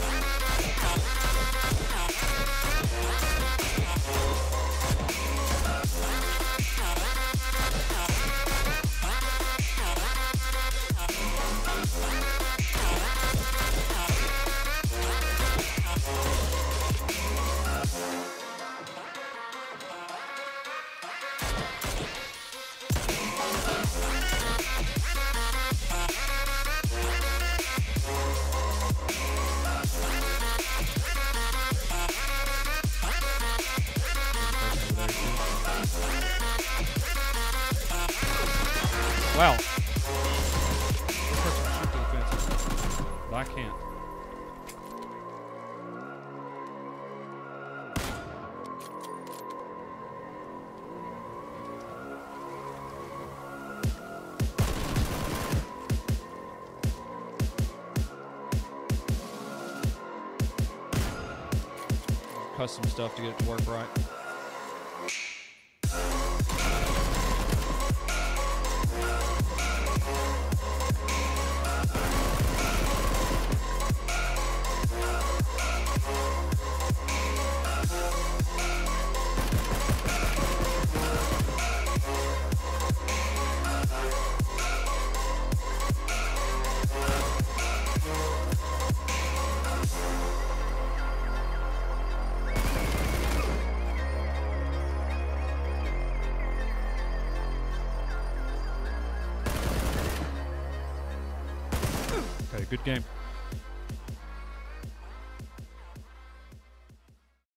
Bye. Wow. This person shoot through the but I can't. Custom stuff to get it to work right. Good game.